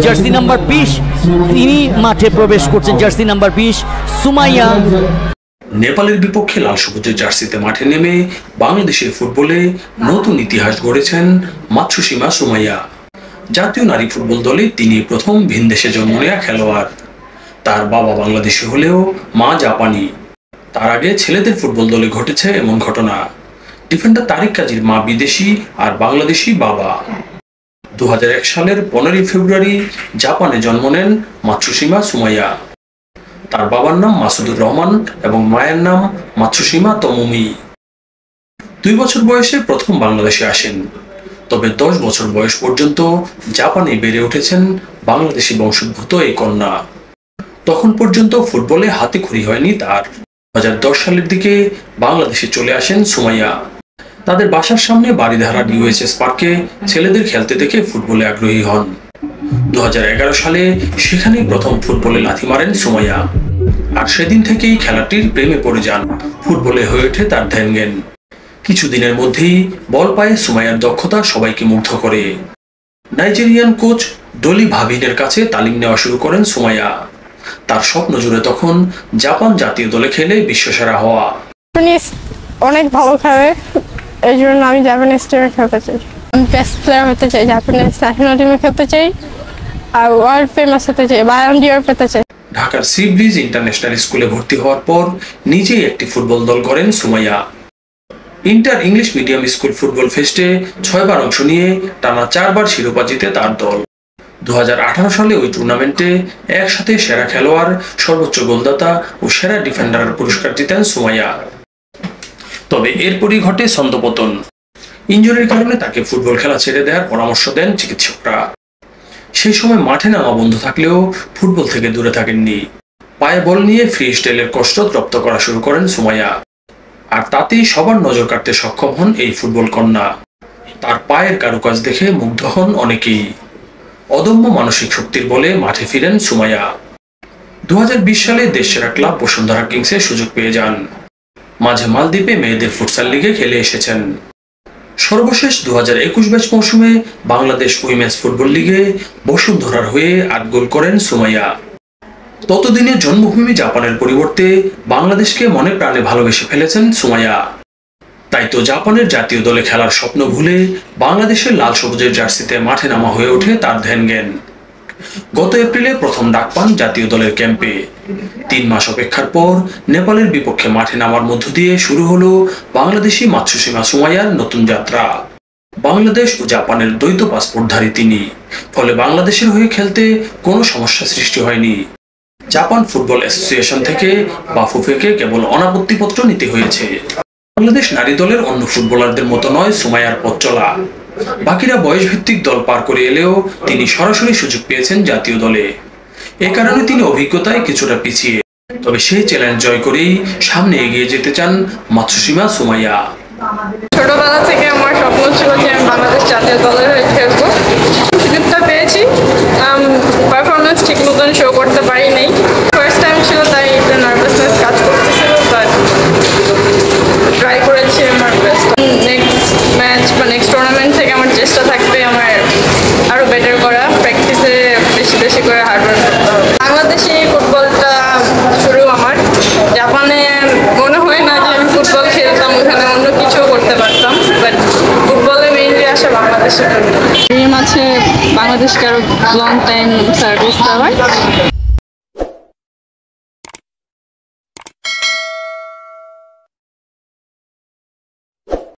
Jersey number বিশ, তিনি মাঠে প্রবেশ করছেন। জার্সি নাম্বার বিশ, সুমাইয়া। নেপালের বিপক্ষে লাল সবুজের জার্সিতে মাঠে নেমে বাংলাদেশের ফুটবলে নতুন ইতিহাস গড়েছেন মাতসুসীমা সুমাইয়া। জাতীয় নারী ফুটবল দলে তিনি প্রথম ভিনদেশে জন্ম নেয়া খেলোয়াড়। তার বাবা বাংলাদেশি হলেও মা জাপানি। তার আগে ছেলেদের ফুটবল দলে ঘটেছে এমন ঘটনা। ডিফেন্ডার তারিক কাজীর মা বিদেশি আর বাংলাদেশি বাবা। দু হাজার এক সালের পনেরোই ফেব্রুয়ারি জাপানে জন্ম নেন মাতসুসীমা সুমাইয়া। তার বাবার নাম মাসুদুর রহমান এবং মায়ের নাম মাতসুসীমা তমুমি। দুই বছর বয়সে প্রথম বাংলাদেশে আসেন। তবে দশ বছর বয়স পর্যন্ত জাপানে বেড়ে উঠেছেন বাংলাদেশি বংশোদ্ভূত এই কন্যা। তখন পর্যন্ত ফুটবলে হাতে খড়ি হয়নি তার। দু হাজার দশ সালের দিকে বাংলাদেশে চলে আসেন সুমাইয়া। তাদের বাসার সামনে বাড়িধারা ইউএসএস পার্কে ছেলেদের খেলতে দেখে ফুটবলে আগ্রহী হন। দু সালে সেখানেই প্রথম ফুটবলে লাথি মারেন সুমাইয়া। আর সেদিন থেকেই খেলাটির প্রেমে পড়ে যান। ফুটবলে হয়ে ওঠে তার ধ্যান জ্ঞান কিছুদিনের মধ্যেই বল পায়ে সুমাইয়ার দক্ষতা সবাইকে মুগ্ধ করে। নাইজেরিয়ান কোচ ডলি ভাবিনের কাছে তালিম নেওয়া শুরু করেন সুমাইয়া। তার স্বপ্ন জুড়ে তখন জাপান জাতীয় দলে খেলে বিশ্বসেরা হওয়া। অনেক ভালো খেলে। এই জন্য আমি জাপানিজ টিমে খেলতে চাই। আমি বেস্ট প্লেয়ার হতে চাই জাপানিজ ন্যাশনাল টিমে খেলতে চাই, আর ওয়ার্ল্ড ফেমাস হতে চাই বায়ান ডিয়ার পেতে চাই। ঢাকার সি ব্রিজ ইন্টারন্যাশনাল স্কুলে ভর্তি হওয়ার পর নিজেই একটি ফুটবল দল করেন Sumaiya. Inter English medium school football ফেস্টে ছয়বার অংশ নিয়ে টানা চারবার শিরোপা জিতে তার দল। দু হাজার আঠারো সালে ওই টুর্নামেন্টে একসাথে সেরা খেলোয়াড়, সর্বোচ্চ গোলদাতা ও সেরা ডিফেন্ডার পুরস্কার জিতেন সুমাইয়া। তবে এরপরই ঘটে ছন্দপতন। ইঞ্জুরির কারণে তাকে ফুটবল খেলা ছেড়ে দেওয়ার পরামর্শ দেন চিকিৎসকরা। সেই সময় মাঠে নামা বন্ধ থাকলেও ফুটবল থেকে দূরে থাকেননি। পায়ে বল নিয়ে ফ্রি স্টাইলের কসরত রপ্ত করা শুরু করেন সুমাইয়া। আর তাতেই সবার নজর কাটতে সক্ষম হন এই ফুটবল কন্যা। তার পায়ের কারুকাজ দেখে মুগ্ধ হন অনেকেই। অদম্য মানসিক শক্তির বলে মাঠে ফিরেন সুমাইয়া। দু হাজার বিশ সালে দেশসেরা ক্লাব বসুন্ধরা কিংসে সুযোগ পেয়ে যান। মাঝে মালদ্বীপে মেয়েদের ফুটসাল লিগে খেলে এসেছেন। সর্বশেষ দু হাজার একুশ ব্যাচ মৌসুমে বাংলাদেশ উইমেন্স ফুটবল লিগে বসুন্ধরার হয়ে আট গোল করেন সুমাইয়া। ততদিনে জন্মভূমি জাপানের পরিবর্তে বাংলাদেশকে মনে প্রাণে ভালোবেসে ফেলেছেন সুমাইয়া। তাই তো জাপানের জাতীয় দলে খেলার স্বপ্ন ভুলে বাংলাদেশের লাল সবুজের জার্সিতে মাঠে নামা হয়ে ওঠে তার ধ্যান জ্ঞান গত এপ্রিলে প্রথম ডাক পান জাতীয় দলের ক্যাম্পে। তিন মাস অপেক্ষার পর নেপালের বিপক্ষে মাঠে নামার মধ্য দিয়ে শুরু হলো বাংলাদেশি মাতসুসীমা সুমাইয়ার নতুন যাত্রা। বাংলাদেশ ও জাপানের দ্বৈত পাসপোর্টধারী তিনি। ফলে বাংলাদেশের হয়ে খেলতে কোনো সমস্যা সৃষ্টি হয়নি। জাপান ফুটবল অ্যাসোসিয়েশন থেকে বাফুফেকে কেবল অনাপত্তিপত্র নিতে হয়েছে। বাংলাদেশ নারী দলের অন্য ফুটবলারদের মতো নয় সুমাইয়ার পথ চলা। বাকিরা বয়স ভিত্তিক দল পার করে এলেও তিনি সরাসরি সুযোগ পেয়েছেন জাতীয় দলে। এ কারণে তিনি অভিজ্ঞতায় কিছুটা পিছিয়ে। তবে সেই চ্যালেঞ্জ জয় করেই সামনে এগিয়ে যেতে চান মাতসুসীমা সুমাইয়া। ছোটবেলা থেকে আমার স্বপ্ন ছিল যে আমি বাংলাদেশ জাতীয় দলের হয়ে খেলব। সুযোগটা পেয়েছি। পারফরমেন্স ঠিক মতন শো করতে পারি নাই ফার্স্ট টাইম ছিল তাই একটু নার্ভাসনেস কাজ করতেছিল বাট ট্রাই করেছি আমার বেস্ট নেক্সট ম্যাচ বা নেক্সট টুর্নামেন্ট থেকে আমার চেষ্টা থাকবে আমার আরও বেটার করা প্র্যাকটিসে বেশি বেশি করে বাংলাদেশি ফুটবলটা শুরু আমার। জাপানে মনে হয় না ফুটবল খেলতাম, ওখানে অন্য কিছুও করতে পারতাম বাট ফুটবলে মেইনলি আসে বাংলাদেশের ড্রিম আছে বাংলাদেশকে আরও লং টাইম সার্ভিস দেওয়ার।